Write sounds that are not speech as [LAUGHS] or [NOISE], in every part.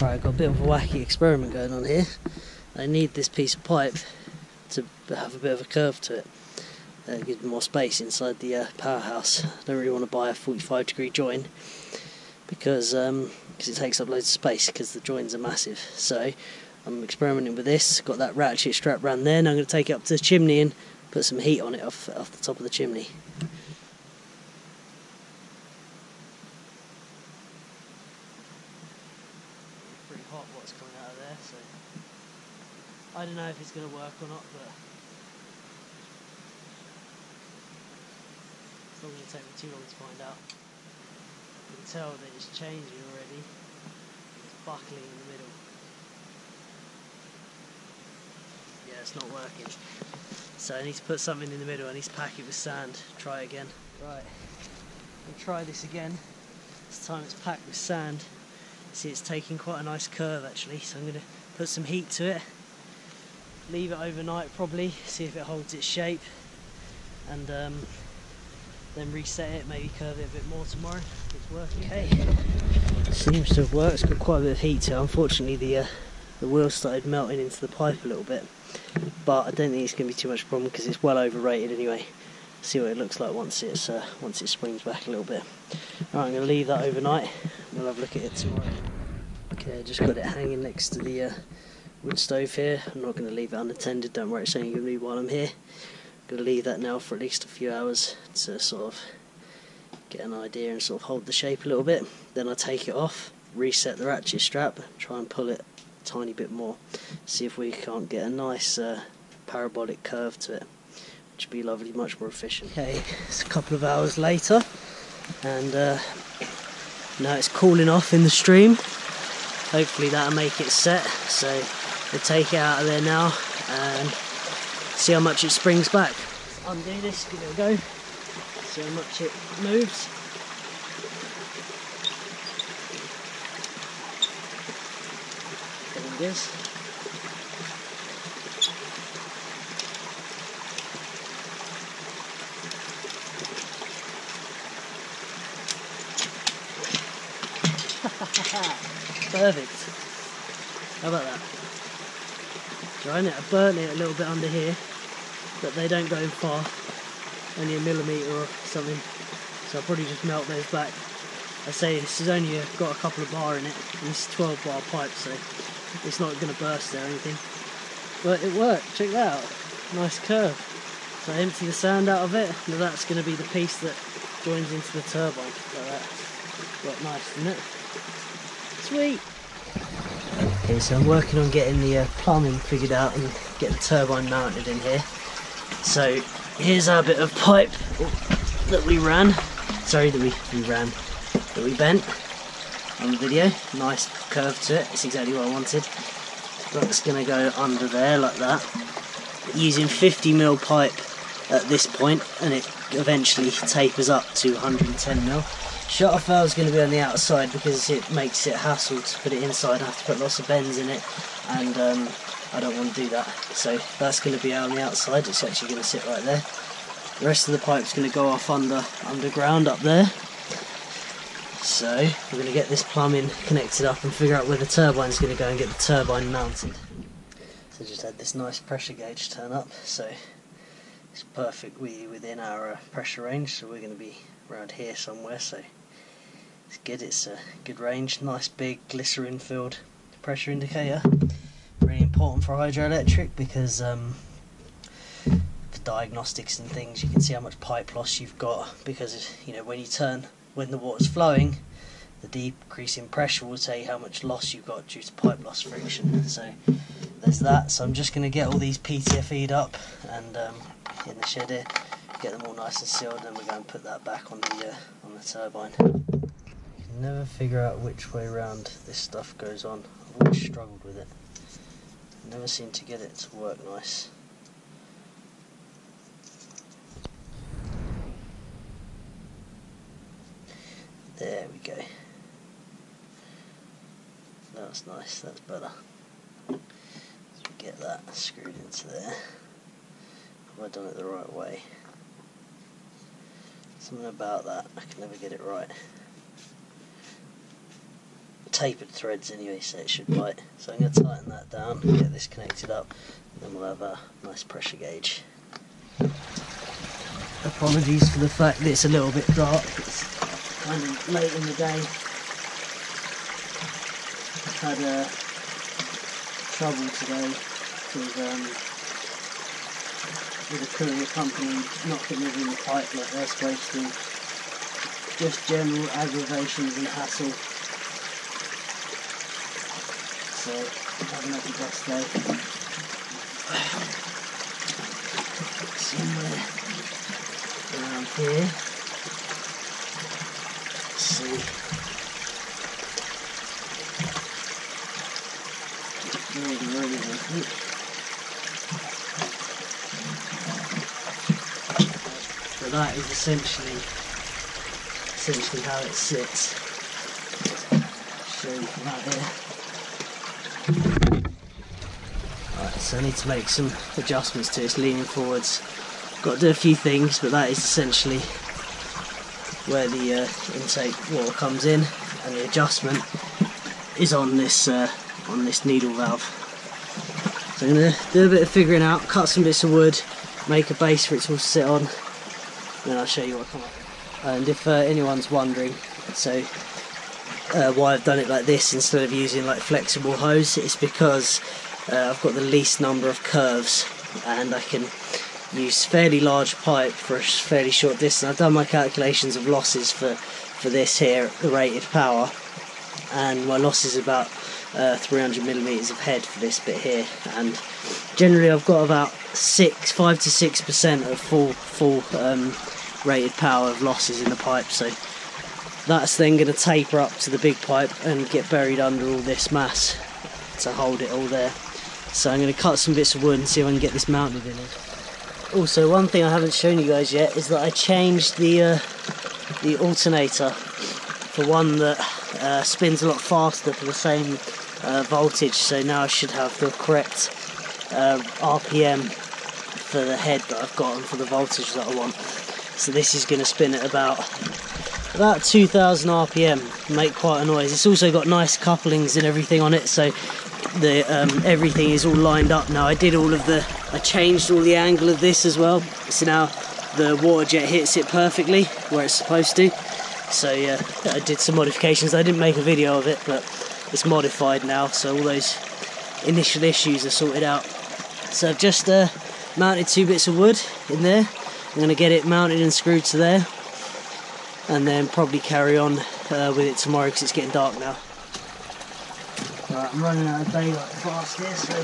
Right, I've got a bit of a wacky experiment going on here. I need this piece of pipe to have a bit of a curve to it. Uh, gives me more space inside the uh, powerhouse. I don't really want to buy a 45 degree join because um, cause it takes up loads of space because the joins are massive. So I'm experimenting with this. Got that ratchet strap around there. Now I'm going to take it up to the chimney and put some heat on it off, off the top of the chimney. Pretty hot what's coming out of there, so I don't know if it's going to work or not, but it's not going to take me too long to find out. You can tell that it's changing already. It's buckling in the middle. Yeah, it's not working. So I need to put something in the middle. I need to pack it with sand. Try again. Right. We'll try this again. This time it's packed with sand. See, it's taking quite a nice curve actually. So I'm going to put some heat to it. Leave it overnight probably. See if it holds its shape. And um, then reset it. Maybe curve it a bit more tomorrow. If it's working. Okay. Seems to have worked. It's got quite a bit of heat to it. Unfortunately, the uh, the wheel started melting into the pipe a little bit but I don't think it's going to be too much problem because it's well overrated anyway. See what it looks like once it's uh, once it springs back a little bit. Alright, I'm going to leave that overnight. We'll have a look at it tomorrow. Okay, I just got it hanging next to the uh, wood stove here. I'm not going to leave it unattended. Don't worry, it's only going to be while I'm here. I'm going to leave that now for at least a few hours to sort of get an idea and sort of hold the shape a little bit. Then I take it off, reset the ratchet strap, try and pull it a tiny bit more. See if we can't get a nice uh, parabolic curve to it, which would be lovely, much more efficient. Okay, it's a couple of hours later, and uh, now it's cooling off in the stream. Hopefully that'll make it set. So we'll take it out of there now and see how much it springs back. Undo this, give it a go. See how much it moves. There it is. [LAUGHS] Perfect. How about that? Right, I burnt it a little bit under here, but they don't go far, only a millimetre or something. So I'll probably just melt those back. I say this has only uh, got a couple of bar in it, and is 12 bar pipe, so it's not going to burst or anything. But it worked, check that out. Nice curve. So I empty the sand out of it, now that's going to be the piece that joins into the turbine, like that. Got nice, isn't it? Sweet! Okay, so I'm working on getting the uh, plumbing figured out and get the turbine mounted in here. So here's our bit of pipe that we ran. Sorry that we, we ran, that we bent on the video. Nice curve to it, it's exactly what I wanted. That's to go under there like that. Using 50mm pipe at this point and it eventually tapers up to 110mm. Shutter valve is going to be on the outside because it makes it hassle to put it inside. I have to put lots of bends in it and um, I don't want to do that. So that's going to be on the outside. It's actually going to sit right there. The rest of the pipe's going to go off under underground up there. So we're going to get this plumbing connected up and figure out where the turbine's going to go and get the turbine mounted. So just had this nice pressure gauge turn up. So it's perfectly within our uh, pressure range. So we're going to be around here somewhere. So it's good, it's a good range, nice big glycerin filled pressure indicator. Really important for hydroelectric because um, for diagnostics and things you can see how much pipe loss you've got because you know when you turn, when the water's flowing the decrease in pressure will tell you how much loss you've got due to pipe loss friction. So there's that. So I'm just going to get all these PTFE'd up and um, in the shed here, get them all nice and sealed, then we're going to put that back on the uh, on the turbine never figure out which way around this stuff goes on. I've always struggled with it. Never seem to get it to work nice. There we go. That's nice, that's better. So get that screwed into there. Have I done it the right way? Something about that, I can never get it right. Tapered threads anyway, so it should bite. So I'm going to tighten that down, get this connected up, and then we'll have a nice pressure gauge. Apologies for the fact that it's a little bit dark. It's kind of late in the day. I've had uh, trouble today with um, with a courier company not delivering the pipe like they're supposed to. Just general aggravations and hassle. So, haven't had the best day. Somewhere around here. Let's see. Really, really, I think. But that is essentially essentially how it sits. Show you from out here. Alright, so I need to make some adjustments to this leaning forwards. Got to do a few things, but that is essentially where the uh, intake water comes in, and the adjustment is on this uh, on this needle valve. So I'm going to do a bit of figuring out, cut some bits of wood, make a base for it to sit on, then I'll show you what I come up. And if uh, anyone's wondering, so uh, why I've done it like this instead of using like flexible hose, it's because uh, I've got the least number of curves and I can use fairly large pipe for a fairly short distance. I've done my calculations of losses for, for this here, the rated power, and my loss is about uh, 300 millimeters of head for this bit here. And generally I've got about six five to six percent of full full um, rated power of losses in the pipe. So that's then going to taper up to the big pipe and get buried under all this mass to hold it all there so I'm going to cut some bits of wood and see if I can get this mounted in it. Also one thing I haven't shown you guys yet is that I changed the uh, the alternator for one that uh, spins a lot faster for the same uh, voltage. So now I should have the correct uh, RPM for the head that I've got and for the voltage that I want. So this is going to spin at about about 2000 RPM make quite a noise. It's also got nice couplings and everything on it so the um, everything is all lined up now. I did all of the I changed all the angle of this as well. So now the water jet hits it perfectly where it's supposed to. So yeah I did some modifications. I didn't make a video of it but it's modified now so all those initial issues are sorted out. So I've just uh, mounted two bits of wood in there. I'm going to get it mounted and screwed to there and then probably carry on uh, with it tomorrow because it's getting dark now Right, I'm running out of daylight fast here, so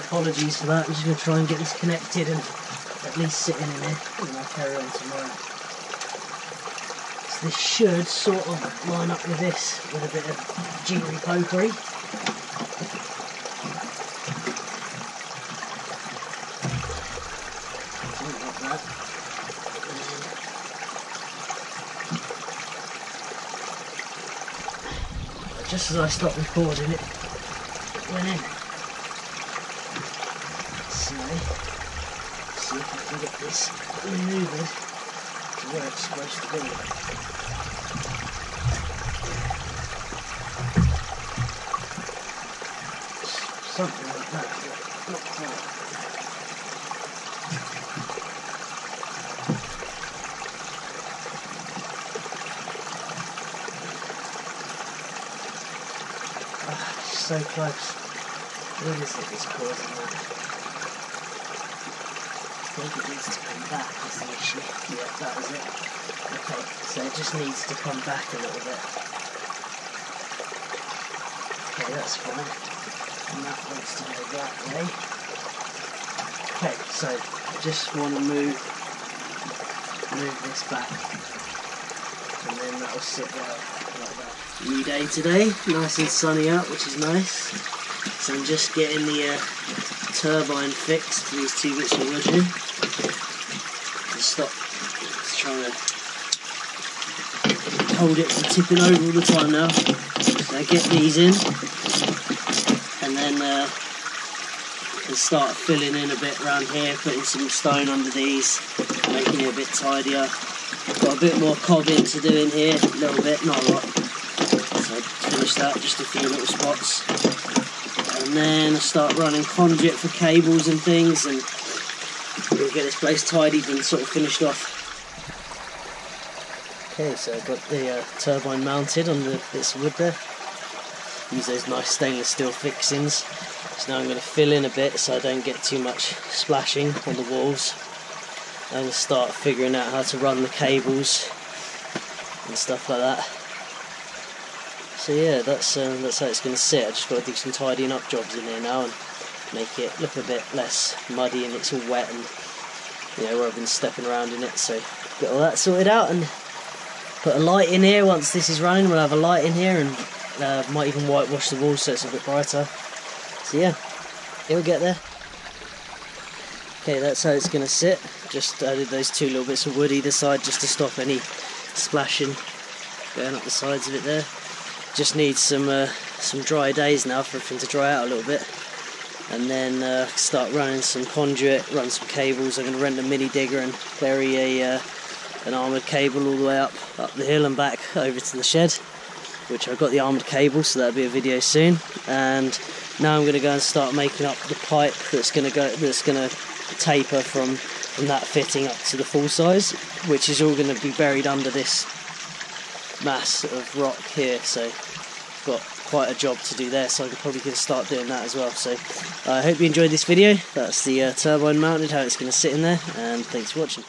apologies for that. I'm just going to try and get this connected and at least sitting in here, and I'll carry on tomorrow. So this should sort of line up with this, with a bit of jiggery pokery. Just as I stopped recording it went in. So, see if I can get this manoeuvred to where it's supposed to be. Something like that, not quite. So close. What is it that's causing that? I think it needs to come back is the issue. Yeah, that is it. Okay, so it just needs to come back a little bit. Okay, that's fine. And that wants to go that way. Okay, so I just want to move move this back. And then that'll sit there. New day today, nice and sunny out, which is nice. So I'm just getting the uh, turbine fixed to these two bits of wood here. Stop just trying to hold it from tipping over all the time now. So I get these in, and then uh, start filling in a bit around here, putting some stone under these, making it a bit tidier. Got a bit more cobbing to do in here, a little bit, not a lot So Finish that, just a few little spots. And then I start running conduit for cables and things and we'll get this place tidied and sort of finished off. Okay, so I've got the uh, turbine mounted on the of wood there. Use those nice stainless steel fixings. So now I'm going to fill in a bit so I don't get too much splashing on the walls. To start figuring out how to run the cables and stuff like that. So yeah, that's uh, that's how it's going to sit. I just got to do some tidying up jobs in here now and make it look a bit less muddy and it's all wet and you know where I've been stepping around in it. So get all that sorted out and Put a light in here once this is running. We'll have a light in here and uh, might even whitewash the walls so it's a bit brighter. So yeah, it'll get there. Okay, that's how it's going to sit. Just added those two little bits of wood either side just to stop any splashing going up the sides of it there. Just need some uh, some dry days now for everything to dry out a little bit. And then uh, start running some conduit, run some cables. I'm going to rent a mini digger and bury a uh, an armoured cable all the way up, up the hill and back over to the shed, which I've got the armoured cable, so that'll be a video soon. And now I'm going to go and start making up the pipe that's going to go, that's going to taper from from that fitting up to the full size, which is all going to be buried under this mass of rock here. So I've got quite a job to do there, so I'm probably going to start doing that as well. So I uh, hope you enjoyed this video. That's the uh, turbine mounted, how it's going to sit in there, and thanks for watching.